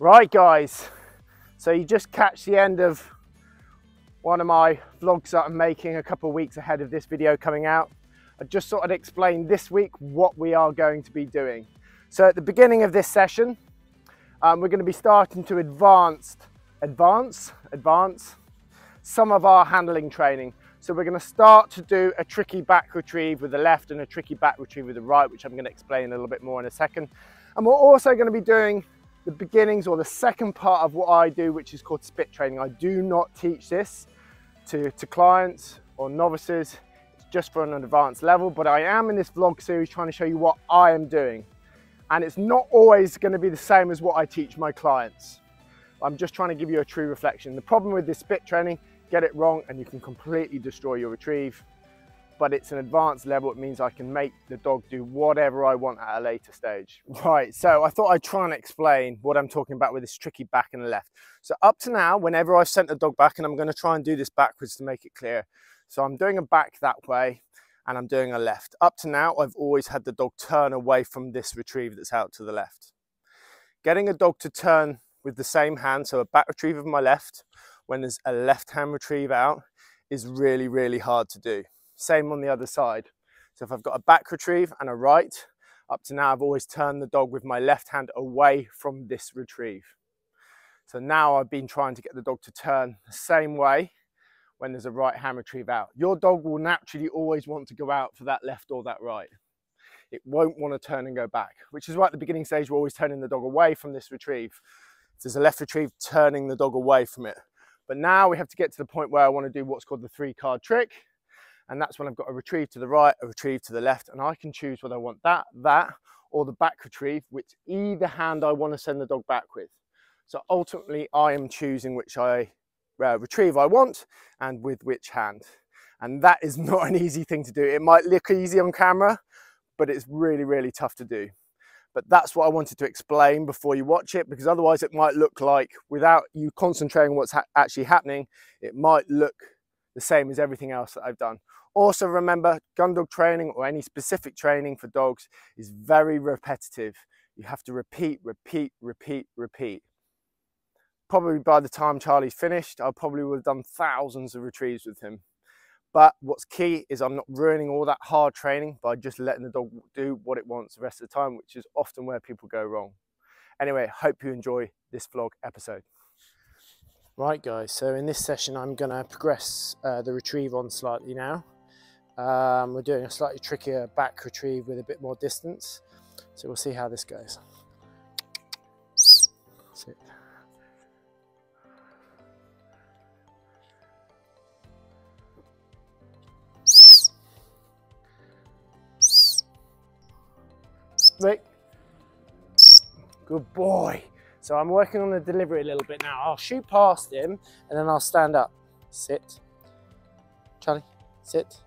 Right guys, so you just catch the end of one of my vlogs that I'm making a couple of weeks ahead of this video coming out. I just sort of explained this week what we are going to be doing. So at the beginning of this session, um, we're going to be starting to advance, advance, advance some of our handling training. So we're going to start to do a tricky back retrieve with the left and a tricky back retrieve with the right, which I'm going to explain a little bit more in a second. And we're also going to be doing the beginnings or the second part of what I do, which is called spit training. I do not teach this to, to clients or novices. It's just for an advanced level, but I am in this vlog series trying to show you what I am doing. And it's not always going to be the same as what I teach my clients. I'm just trying to give you a true reflection. The problem with this spit training, get it wrong and you can completely destroy your retrieve but it's an advanced level. It means I can make the dog do whatever I want at a later stage. Right, so I thought I'd try and explain what I'm talking about with this tricky back and left. So up to now, whenever I've sent the dog back, and I'm gonna try and do this backwards to make it clear. So I'm doing a back that way, and I'm doing a left. Up to now, I've always had the dog turn away from this retrieve that's out to the left. Getting a dog to turn with the same hand, so a back retrieve of my left, when there's a left hand retrieve out, is really, really hard to do. Same on the other side. So if I've got a back retrieve and a right, up to now I've always turned the dog with my left hand away from this retrieve. So now I've been trying to get the dog to turn the same way when there's a right hand retrieve out. Your dog will naturally always want to go out for that left or that right. It won't want to turn and go back, which is why at the beginning stage, we're always turning the dog away from this retrieve. If there's a left retrieve, turning the dog away from it. But now we have to get to the point where I want to do what's called the three card trick, and that's when I've got a retrieve to the right, a retrieve to the left, and I can choose whether I want that, that, or the back retrieve, which either hand I want to send the dog back with. So ultimately, I am choosing which I uh, retrieve I want and with which hand. And that is not an easy thing to do. It might look easy on camera, but it's really, really tough to do. But that's what I wanted to explain before you watch it, because otherwise it might look like, without you concentrating on what's ha actually happening, it might look the same as everything else that I've done. Also remember, gun dog training or any specific training for dogs is very repetitive. You have to repeat, repeat, repeat, repeat. Probably by the time Charlie's finished, I probably would have done thousands of retrieves with him. But what's key is I'm not ruining all that hard training by just letting the dog do what it wants the rest of the time, which is often where people go wrong. Anyway, hope you enjoy this vlog episode. Right guys, so in this session I'm going to progress uh, the retrieve on slightly now. Um, we're doing a slightly trickier back retrieve with a bit more distance. So we'll see how this goes. Sit. Right. Good boy. So I'm working on the delivery a little bit now. I'll shoot past him and then I'll stand up. Sit. Charlie, sit.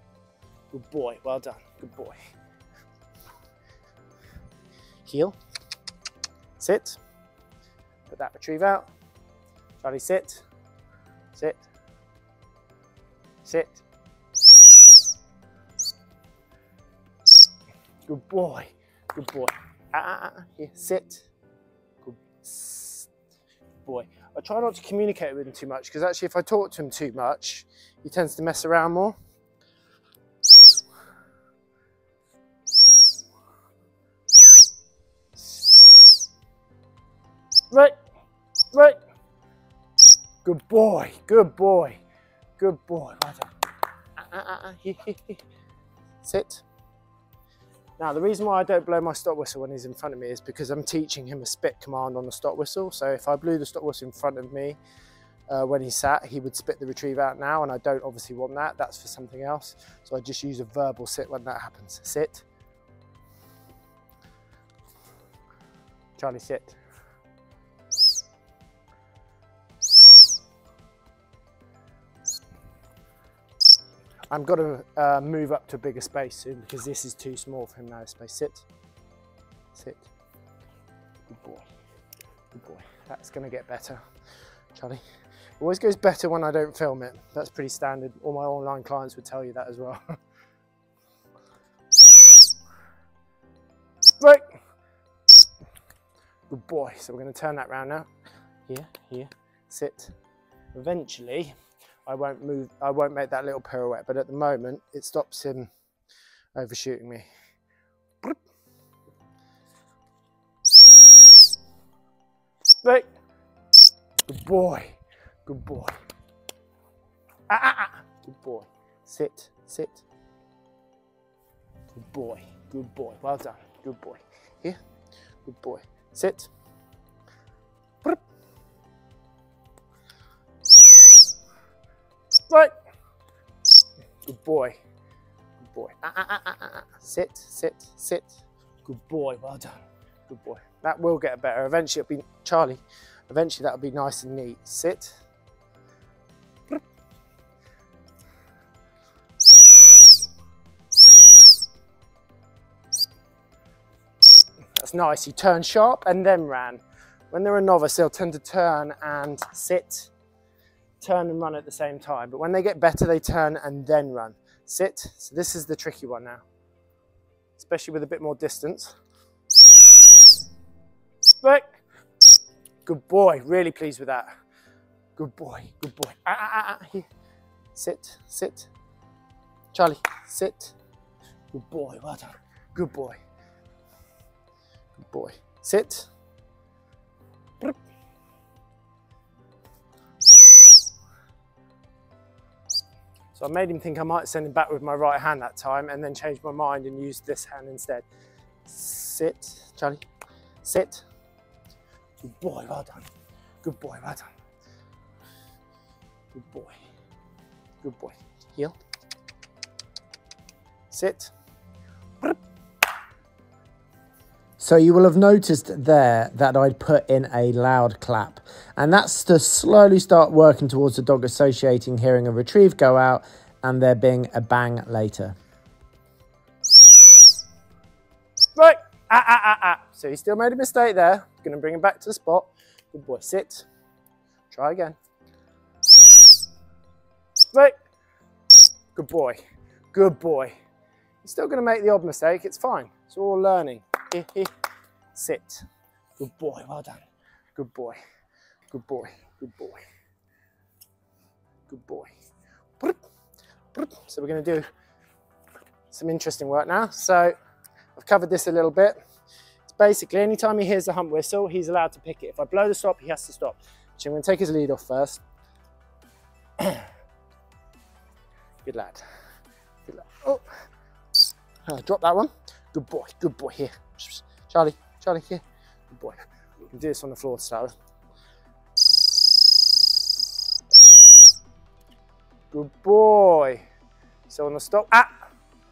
Good boy, well done. Good boy. Heel. Sit. Put that retrieve out. Charlie, sit. Sit. Sit. Good boy. Good boy. Ah, ah, ah. ah. Here, sit Good boy. I try not to communicate with him too much because actually if I talk to him too much, he tends to mess around more. Right, right. Good boy, good boy, good boy. Well done. Uh, uh, uh, Sit. Now, the reason why I don't blow my stop whistle when he's in front of me is because I'm teaching him a spit command on the stop whistle. So if I blew the stop whistle in front of me uh, when he sat, he would spit the retrieve out now, and I don't obviously want that. That's for something else. So I just use a verbal sit when that happens. Sit. Charlie, sit. I'm to uh, move up to a bigger space soon because this is too small for him now. Space. Sit. Sit. Good boy. Good boy. That's going to get better. Charlie. Always goes better when I don't film it. That's pretty standard. All my online clients would tell you that as well. right. Good boy. So we're going to turn that round now. Here, here, sit. Eventually, I won't move, I won't make that little pirouette, but at the moment, it stops him overshooting me. Good boy. Good boy. Ah, ah, ah. Good boy. Sit, sit. Good boy. Good boy. Well done. Good boy. Here. Good boy. Sit. Good boy. Good boy. Ah, ah, ah, ah, ah, ah. Sit, sit, sit. Good boy. Well done. Good boy. That will get better. Eventually it'll be, Charlie, eventually that'll be nice and neat. Sit. That's nice. He turned sharp and then ran. When they're a novice, they'll tend to turn and sit, turn and run at the same time. But when they get better, they turn and then run. Sit. So this is the tricky one now, especially with a bit more distance. Back. Good boy. Really pleased with that. Good boy. Good boy. Ah, ah, ah, ah. Here. Sit. Sit. Charlie, sit. Good boy. Well done. Good boy. Good boy. Sit. So I made him think I might send him back with my right hand that time and then changed my mind and used this hand instead. Sit, Charlie, sit. Good boy, well done. Good boy, well done. Good boy. Good boy. Heel. Sit. So you will have noticed there that I'd put in a loud clap. And that's to slowly start working towards the dog associating hearing a retrieve go out and there being a bang later. Right. Ah, ah, ah, ah. So he still made a mistake there. To bring him back to the spot. Good boy. Sit. Try again. Right. Good boy. Good boy. He's still to make the odd mistake. It's fine. It's all learning. Sit. Good boy. Well done. Good boy. Good boy. Good boy. Good boy. So we're going to do some interesting work now. So I've covered this a little bit. It's basically anytime he hears the hump whistle, he's allowed to pick it. If I blow the stop, he has to stop. So I'm going to take his lead off first. Good lad. Good lad. Oh. Drop that one. Good boy. Good boy. Here. Charlie. Charlie, here. Good boy. You can do this on the floor to start Good boy. So on the stop, ah,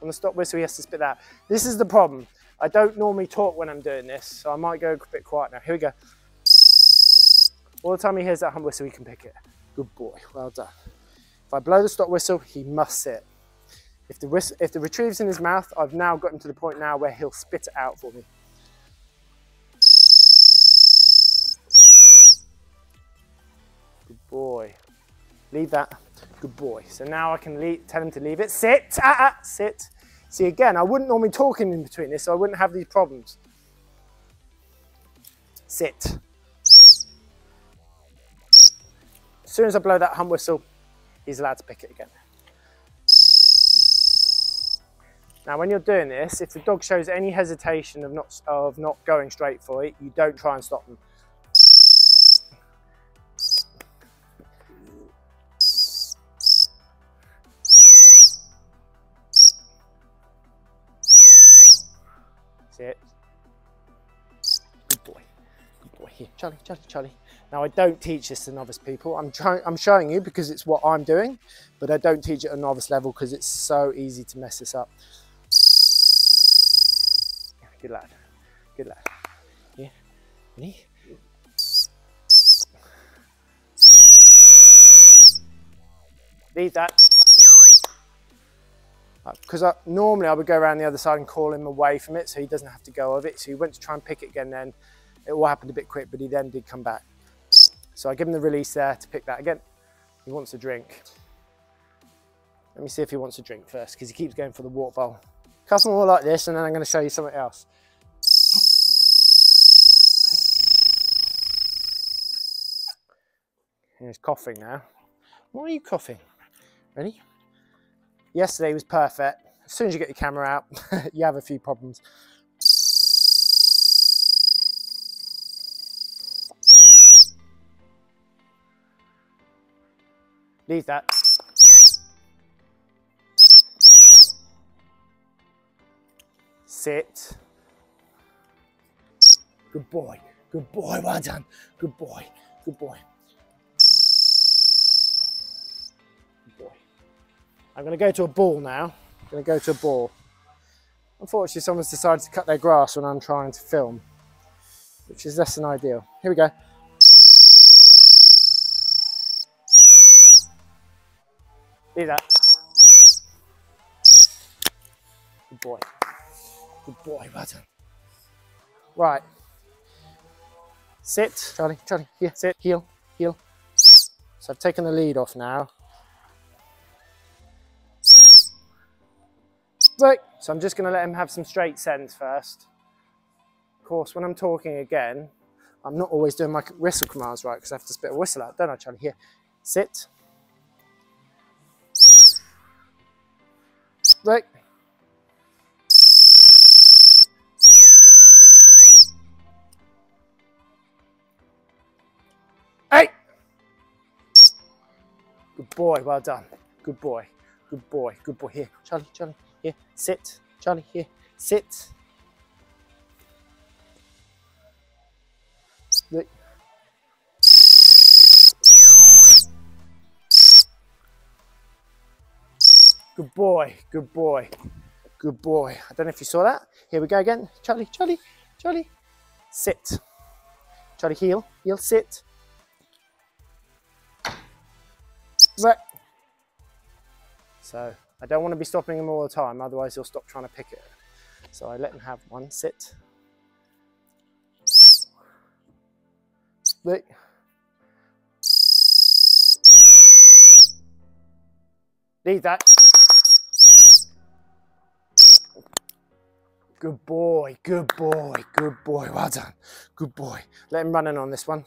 on the stop whistle, he has to spit that. This is the problem. I don't normally talk when I'm doing this, so I might go a bit quiet now. Here we go. All the time he hears that hum whistle, he can pick it. Good boy, well done. If I blow the stop whistle, he must sit. If the, if the retrieve's in his mouth, I've now got him to the point now where he'll spit it out for me. Good boy. Leave that. Good boy. So now I can leave, tell him to leave it. Sit, ah, ah, sit. See, again, I wouldn't normally talk him in between this, so I wouldn't have these problems. Sit. As soon as I blow that hum whistle, he's allowed to pick it again. Now, when you're doing this, if the dog shows any hesitation of not, of not going straight for it, you don't try and stop them. Sit. Good boy. Good boy. Here, Charlie, Charlie, Charlie. Now, I don't teach this to novice people. I'm trying. I'm showing you because it's what I'm doing, but I don't teach it at a novice level because it's so easy to mess this up. Good lad. Good lad. Yeah. Knee. Leave that because uh, normally I would go around the other side and call him away from it so he doesn't have to go of it. So he went to try and pick it again then. It all happened a bit quick, but he then did come back. So I give him the release there to pick that again. He wants a drink. Let me see if he wants a drink first because he keeps going for the water bowl. Cut more like this and then I'm going to show you something else. He's coughing now. Why are you coughing? Ready? Yesterday was perfect. As soon as you get your camera out, you have a few problems. Leave that. Sit. Good boy. Good boy. Well done. Good boy. Good boy. Good boy. I'm going to go to a ball now. I'm going to go to a ball. Unfortunately, someone's decided to cut their grass when I'm trying to film, which is less than ideal. Here we go. Do that. Good boy. Good boy. Right. Sit, Charlie, Charlie, here, sit, heel, heel. So I've taken the lead off now. Right, so I'm just gonna let him have some straight sends first. Of course, when I'm talking again, I'm not always doing my whistle commands right because I have to spit a whistle out, don't I, Charlie? Here, sit. Right. Good boy, well done. Good boy, good boy, good boy. Here, Charlie, Charlie, here, sit. Charlie, here, sit. Right. Good boy, good boy, good boy. I don't know if you saw that. Here we go again. Charlie, Charlie, Charlie. Sit. Charlie, heel, heel, sit. Right. So I don't want to be stopping him all the time, otherwise he'll stop trying to pick it. So I let him have one, sit. Right. Leave that. Good boy, good boy, good boy. Well done. Good boy. Let him run in on this one.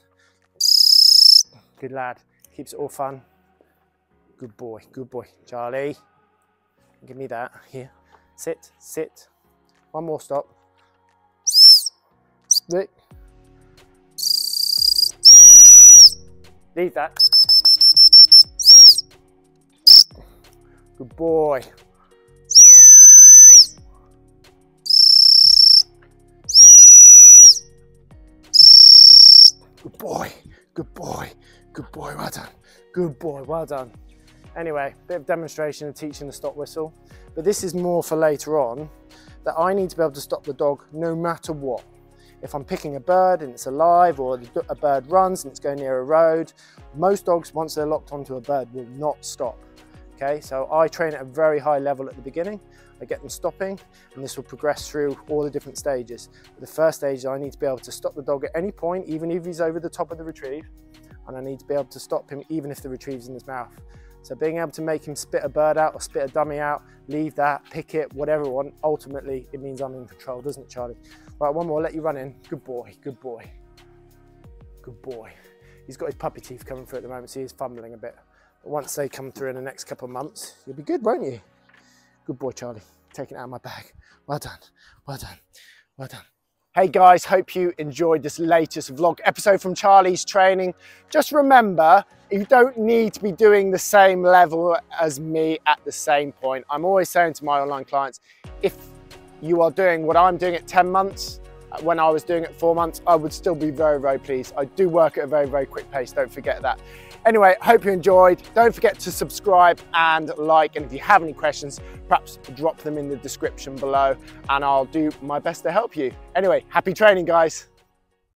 Good lad. Keeps it all fun. Good boy, good boy. Charlie, give me that. Here. Sit, sit. One more stop. Split. Leave that. Good boy. Good boy, good boy, good boy, well done. Good boy, well done. Anyway, bit of demonstration of teaching the stop whistle, but this is more for later on, that I need to be able to stop the dog no matter what. If I'm picking a bird and it's alive or a bird runs and it's going near a road, most dogs, once they're locked onto a bird, will not stop. Okay, so I train at a very high level at the beginning. I get them stopping and this will progress through all the different stages. The first stage, is I need to be able to stop the dog at any point, even if he's over the top of the retrieve, and I need to be able to stop him even if the retrieve's in his mouth. So being able to make him spit a bird out or spit a dummy out, leave that, pick it, whatever I want, ultimately it means I'm in control, doesn't it, Charlie? Right, one more, I'll let you run in. Good boy, good boy, good boy. He's got his puppy teeth coming through at the moment, so he's fumbling a bit. But once they come through in the next couple of months, you'll be good, won't you? Good boy, Charlie. Taking it out of my bag. Well done, well done, well done. Hey guys, hope you enjoyed this latest vlog episode from Charlie's training. Just remember, you don't need to be doing the same level as me at the same point. I'm always saying to my online clients, if you are doing what I'm doing at 10 months, uh, when I was doing it four months, I would still be very, very pleased. I do work at a very, very quick pace, don't forget that. Anyway, hope you enjoyed. Don't forget to subscribe and like, and if you have any questions, perhaps drop them in the description below and I'll do my best to help you. Anyway, happy training, guys.